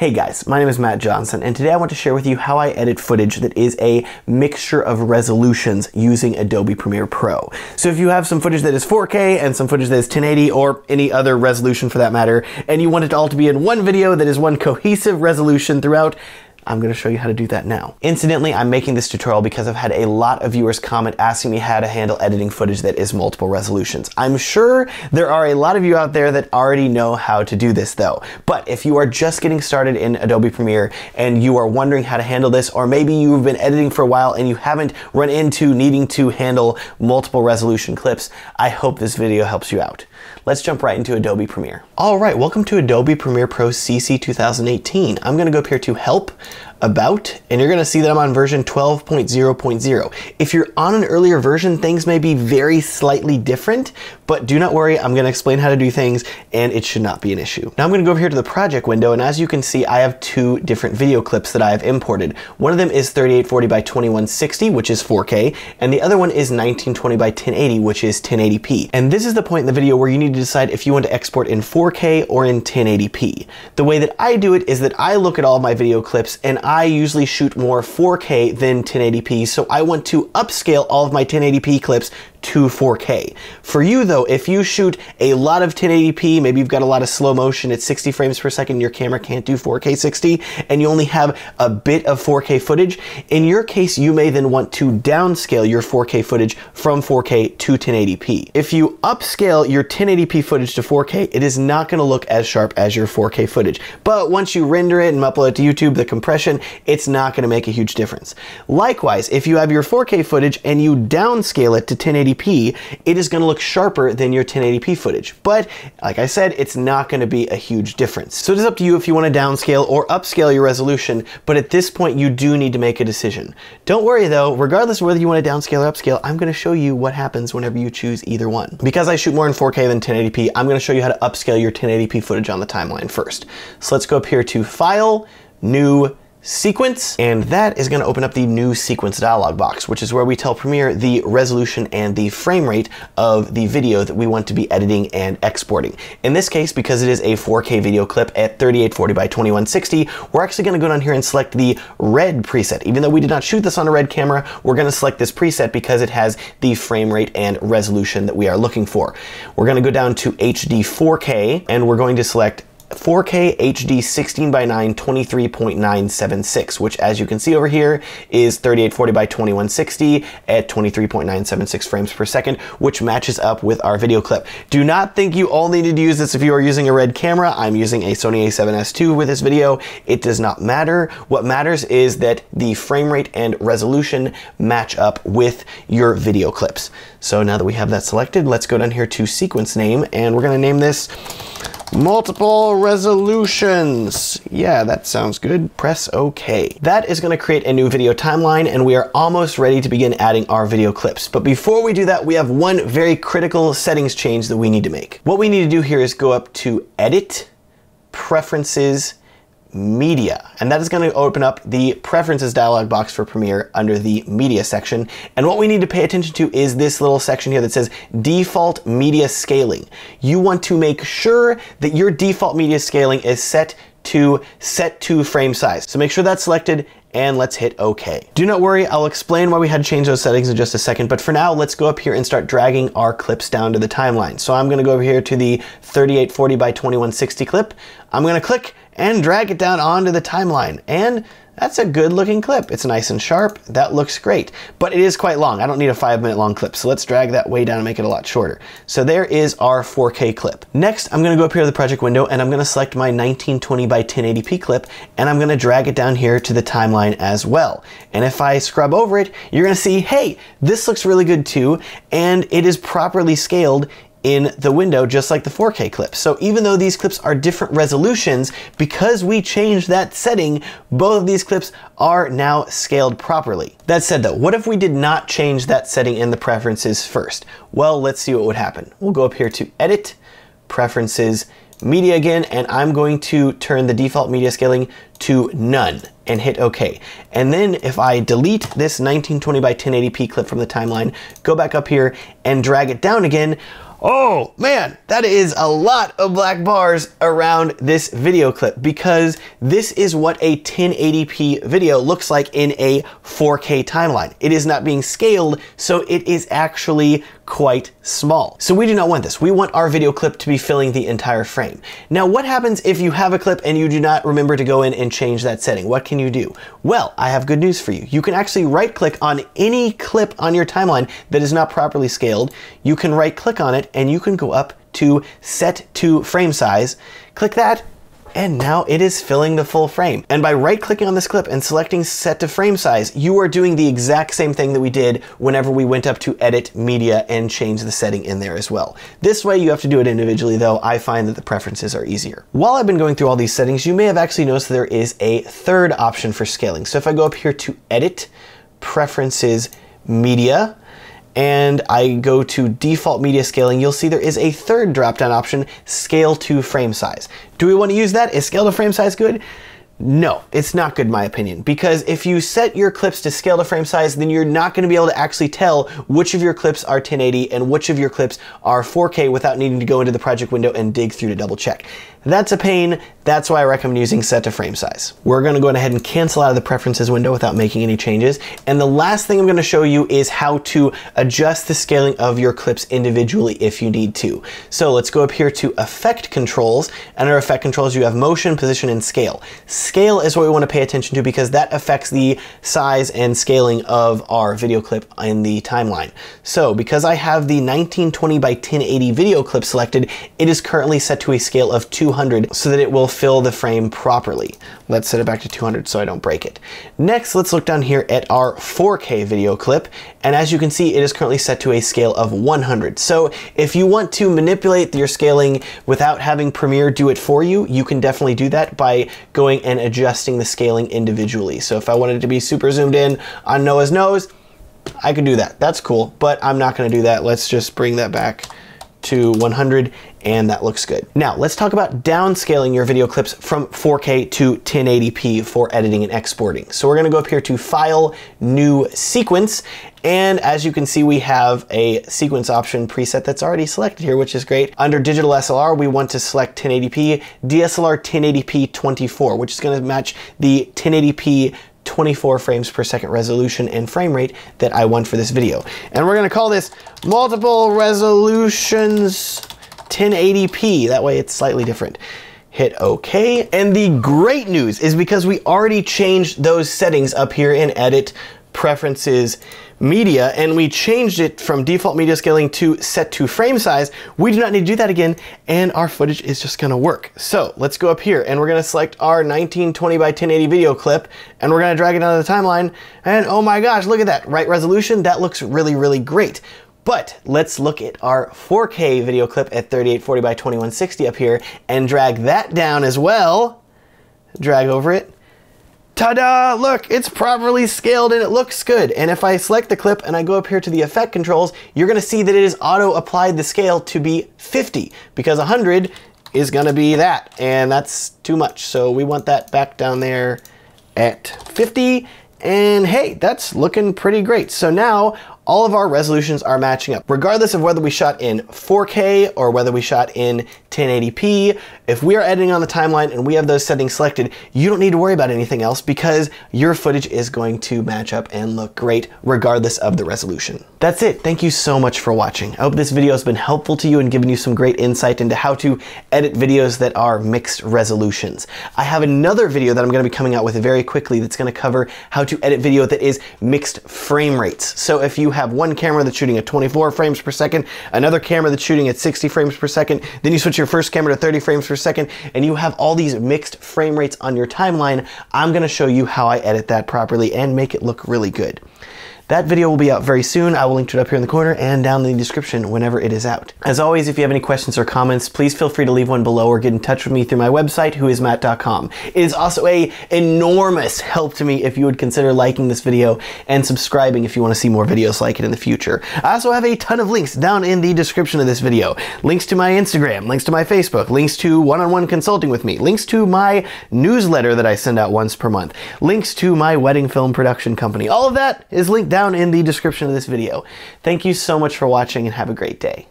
Hey guys, my name is Matt Johnson, and today I want to share with you how I edit footage that is a mixture of resolutions using Adobe Premiere Pro. So if you have some footage that is 4K and some footage that is 1080 or any other resolution for that matter, and you want it all to be in one video that is one cohesive resolution throughout, I'm gonna show you how to do that now. Incidentally, I'm making this tutorial because I've had a lot of viewers comment asking me how to handle editing footage that is multiple resolutions. I'm sure there are a lot of you out there that already know how to do this though. But if you are just getting started in Adobe Premiere and you are wondering how to handle this, or maybe you've been editing for a while and you haven't run into needing to handle multiple resolution clips, I hope this video helps you out. Let's jump right into Adobe Premiere. All right, welcome to Adobe Premiere Pro CC 2018. I'm gonna go up here to Help, about, and you're gonna see that I'm on version 12.0.0. If you're on an earlier version, things may be very slightly different, but do not worry, I'm gonna explain how to do things and it should not be an issue. Now I'm gonna go over here to the project window and as you can see, I have two different video clips that I have imported. One of them is 3840 by 2160, which is 4K, and the other one is 1920 by 1080, which is 1080p. And this is the point in the video where you need to decide if you want to export in 4K or in 1080p. The way that I do it is that I look at all my video clips and I usually shoot more 4K than 1080p, so I want to upscale all of my 1080p clips to 4K. For you though, if you shoot a lot of 1080p, maybe you've got a lot of slow motion at 60 frames per second, your camera can't do 4K 60, and you only have a bit of 4K footage, in your case, you may then want to downscale your 4K footage from 4K to 1080p. If you upscale your 1080p footage to 4K, it is not gonna look as sharp as your 4K footage. But once you render it and upload it to YouTube, the compression, it's not gonna make a huge difference. Likewise, if you have your 4K footage and you downscale it to 1080 1080p, it is going to look sharper than your 1080p footage. But like I said, it's not going to be a huge difference. So it is up to you if you want to downscale or upscale your resolution, but at this point you do need to make a decision. Don't worry though, regardless of whether you want to downscale or upscale, I'm going to show you what happens whenever you choose either one. Because I shoot more in 4K than 1080p, I'm going to show you how to upscale your 1080p footage on the timeline first. So let's go up here to File, New, sequence, and that is gonna open up the new sequence dialog box, which is where we tell Premiere the resolution and the frame rate of the video that we want to be editing and exporting. In this case, because it is a 4K video clip at 3840 by 2160, we're actually gonna go down here and select the red preset. Even though we did not shoot this on a red camera, we're gonna select this preset because it has the frame rate and resolution that we are looking for. We're gonna go down to HD 4K, and we're going to select 4K HD 16 by 9 23.976 which as you can see over here is 3840 by 2160 at 23.976 frames per second which matches up with our video clip. Do not think you all need to use this if you are using a red camera. I'm using a Sony a7S II with this video. It does not matter. What matters is that the frame rate and resolution match up with your video clips. So now that we have that selected, let's go down here to sequence name and we're gonna name this Multiple resolutions. Yeah, that sounds good. Press OK. That is going to create a new video timeline and we are almost ready to begin adding our video clips. But before we do that, we have one very critical settings change that we need to make. What we need to do here is go up to Edit, Preferences, media. And that is going to open up the preferences dialog box for Premiere under the media section. And what we need to pay attention to is this little section here that says default media scaling. You want to make sure that your default media scaling is set to set to frame size. So make sure that's selected and let's hit OK. Do not worry, I'll explain why we had to change those settings in just a second, but for now, let's go up here and start dragging our clips down to the timeline. So I'm gonna go over here to the 3840 by 2160 clip. I'm gonna click and drag it down onto the timeline. And that's a good looking clip. It's nice and sharp. That looks great, but it is quite long. I don't need a five minute long clip. So let's drag that way down and make it a lot shorter. So there is our 4K clip. Next, I'm gonna go up here to the project window and I'm gonna select my 1920 by 1080p clip and I'm gonna drag it down here to the timeline as well. And if I scrub over it, you're gonna see, hey, this looks really good too. And it is properly scaled in the window just like the 4K clips. So even though these clips are different resolutions, because we changed that setting, both of these clips are now scaled properly. That said though, what if we did not change that setting in the preferences first? Well, let's see what would happen. We'll go up here to Edit, Preferences, Media again, and I'm going to turn the default media scaling to none and hit OK. And then if I delete this 1920 by 1080p clip from the timeline, go back up here and drag it down again, Oh man, that is a lot of black bars around this video clip because this is what a 1080p video looks like in a 4K timeline. It is not being scaled, so it is actually quite small. So we do not want this. We want our video clip to be filling the entire frame. Now, what happens if you have a clip and you do not remember to go in and change that setting? What can you do? Well, I have good news for you. You can actually right click on any clip on your timeline that is not properly scaled. You can right click on it and you can go up to set to frame size. Click that and now it is filling the full frame. And by right clicking on this clip and selecting set to frame size, you are doing the exact same thing that we did whenever we went up to edit media and change the setting in there as well. This way you have to do it individually though, I find that the preferences are easier. While I've been going through all these settings, you may have actually noticed there is a third option for scaling. So if I go up here to edit, preferences, media, and I go to default media scaling, you'll see there is a third drop-down option, scale to frame size. Do we want to use that? Is scale to frame size good? No, it's not good in my opinion, because if you set your clips to scale to frame size, then you're not going to be able to actually tell which of your clips are 1080 and which of your clips are 4K without needing to go into the project window and dig through to double check. That's a pain. That's why I recommend using set to frame size. We're going to go ahead and cancel out of the preferences window without making any changes. And the last thing I'm going to show you is how to adjust the scaling of your clips individually if you need to. So let's go up here to effect controls. Under effect controls, you have motion, position, and scale. Scale is what we want to pay attention to because that affects the size and scaling of our video clip in the timeline. So because I have the 1920 by 1080 video clip selected, it is currently set to a scale of 200 so that it will fill the frame properly. Let's set it back to 200 so I don't break it. Next, let's look down here at our 4K video clip. And as you can see, it is currently set to a scale of 100. So if you want to manipulate your scaling without having Premiere do it for you, you can definitely do that by going and adjusting the scaling individually. So if I wanted to be super zoomed in on Noah's nose, I could do that. That's cool, but I'm not gonna do that. Let's just bring that back to 100 and that looks good. Now let's talk about downscaling your video clips from 4K to 1080p for editing and exporting. So we're gonna go up here to File, New Sequence, and as you can see, we have a sequence option preset that's already selected here, which is great. Under digital SLR, we want to select 1080p, DSLR 1080p 24, which is gonna match the 1080p 24 frames per second resolution and frame rate that I want for this video. And we're gonna call this multiple resolutions 1080p. That way it's slightly different. Hit OK. And the great news is because we already changed those settings up here in Edit, Preferences, media and we changed it from default media scaling to set to frame size, we do not need to do that again and our footage is just gonna work. So let's go up here and we're gonna select our 1920 by 1080 video clip and we're gonna drag it down the timeline and oh my gosh, look at that, right resolution, that looks really, really great. But let's look at our 4K video clip at 3840 by 2160 up here and drag that down as well. Drag over it ta-da, look, it's properly scaled and it looks good. And if I select the clip and I go up here to the effect controls, you're gonna see that it is auto applied the scale to be 50 because 100 is gonna be that and that's too much. So we want that back down there at 50 and hey, that's looking pretty great. So now all of our resolutions are matching up. Regardless of whether we shot in 4K or whether we shot in 1080p, if we are editing on the timeline and we have those settings selected, you don't need to worry about anything else because your footage is going to match up and look great regardless of the resolution. That's it. Thank you so much for watching. I hope this video has been helpful to you and given you some great insight into how to edit videos that are mixed resolutions. I have another video that I'm going to be coming out with very quickly that's going to cover how to edit video that is mixed frame rates. So if you have one camera that's shooting at 24 frames per second, another camera that's shooting at 60 frames per second, then you switch your first camera to 30 frames per second, and you have all these mixed frame rates on your timeline, I'm gonna show you how I edit that properly and make it look really good. That video will be out very soon. I will link to it up here in the corner and down in the description whenever it is out. As always, if you have any questions or comments, please feel free to leave one below or get in touch with me through my website, whoismatt.com. It is also a enormous help to me if you would consider liking this video and subscribing if you want to see more videos like it in the future. I also have a ton of links down in the description of this video. Links to my Instagram, links to my Facebook, links to one-on-one -on -one consulting with me, links to my newsletter that I send out once per month, links to my wedding film production company. All of that is linked down down in the description of this video. Thank you so much for watching and have a great day.